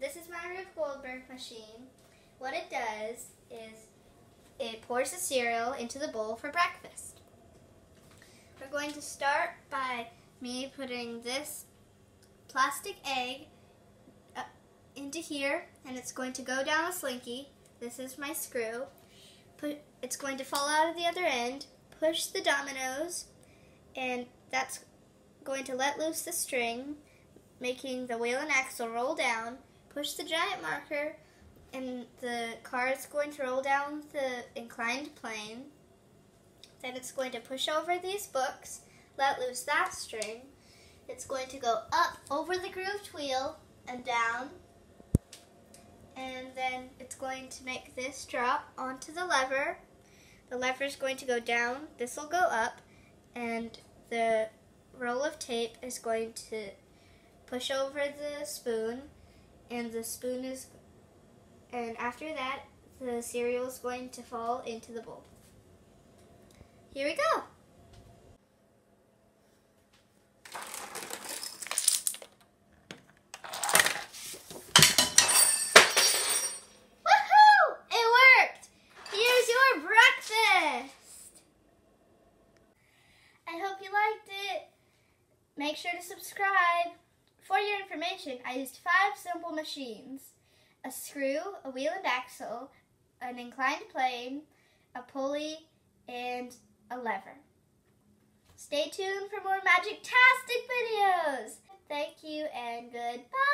This is my Rube Goldberg machine. What it does is it pours the cereal into the bowl for breakfast. We're going to start by me putting this plastic egg uh, into here and it's going to go down a slinky. This is my screw. Put, it's going to fall out of the other end, push the dominoes, and that's going to let loose the string, making the wheel and axle roll down, push the giant marker, and the car is going to roll down the inclined plane. Then it's going to push over these books, let loose that string. It's going to go up over the grooved wheel and down. And then it's going to make this drop onto the lever. The lever is going to go down, this will go up, and the roll of tape is going to push over the spoon, and the spoon is, and after that, the cereal is going to fall into the bowl. Here we go. Woohoo! It worked! Here's your breakfast! I hope you liked it. Make sure to subscribe. For your information, I used five simple machines. A screw, a wheel and axle, an inclined plane, a pulley, and a lever. Stay tuned for more magic-tastic videos. Thank you and goodbye.